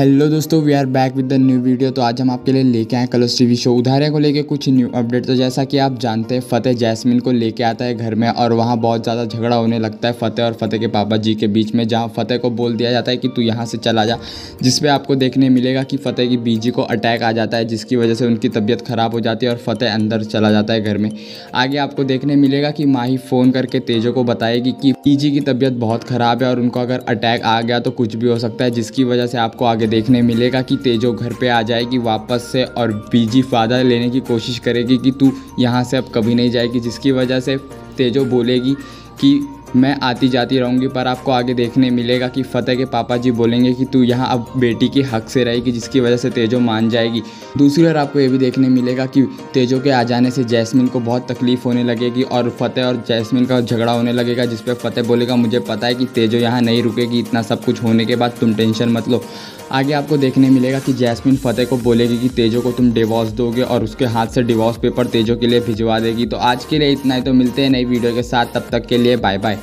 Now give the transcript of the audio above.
Hello दोस्तों we are back with the new video तो आज हम आपके लिए लेके आए कलर्स टीवी शो उधारे को लेके कुछ न्यू अपडेट तो जैसा कि आप जानते हैं, फतेह जैस्मिन को लेके आता है घर में और वहाँ बहुत ज़्यादा झगड़ा होने लगता है फतेह और फतेह के पापा जी के बीच में, जहाँ फतेह को बोल दिया जाता है कि तू यहाँ से चला जा जिस आपको देखने मिलेगा कि फतेह की बीजी को अटैक आ जाता है, जिसकी वजह से उनकी तबीयत ख़राब हो जाती है और फतेह अंदर चला जाता है घर में। आगे आपको देखने मिलेगा कि माही फ़ोन करके तेजो को बताएगी कि पीजी की तबीयत बहुत ख़राब है और उनको अगर अटैक आ गया तो कुछ भी हो सकता है, जिसकी वजह से आपको आगे देखने मिलेगा कि तेजो घर पे आ जाएगी वापस से और बीजी फ़ायदा लेने की कोशिश करेगी कि तू यहाँ से अब कभी नहीं जाएगी, जिसकी वजह से तेजो बोलेगी कि मैं आती जाती रहूँगी, पर आपको आगे देखने मिलेगा कि फ़तेह के पापा जी बोलेंगे कि तू यहाँ अब बेटी के हक से रहेगी, जिसकी वजह से तेजो मान जाएगी। दूसरी ओर आपको ये भी देखने मिलेगा कि तेजो के आ जाने से जैस्मिन को बहुत तकलीफ़ होने लगेगी और फ़तेह और जैस्मिन का झगड़ा होने लगेगा, जिस पर फ़तेह बोलेगा, मुझे पता है कि तेजो यहाँ नहीं रुकेगी, इतना सब कुछ होने के बाद तुम टेंशन मत लो। आगे आपको देखने मिलेगा कि जैस्मिन फ़तेह को बोलेगी कि तेजो को तुम डिवोर्स दोगे और उसके हाथ से डिवोर्स पेपर तेजो के लिए भिजवा देगी। तो आज के लिए इतना ही तो मिलते हैं नई वीडियो के साथ, तब तक के लिए बाय बाय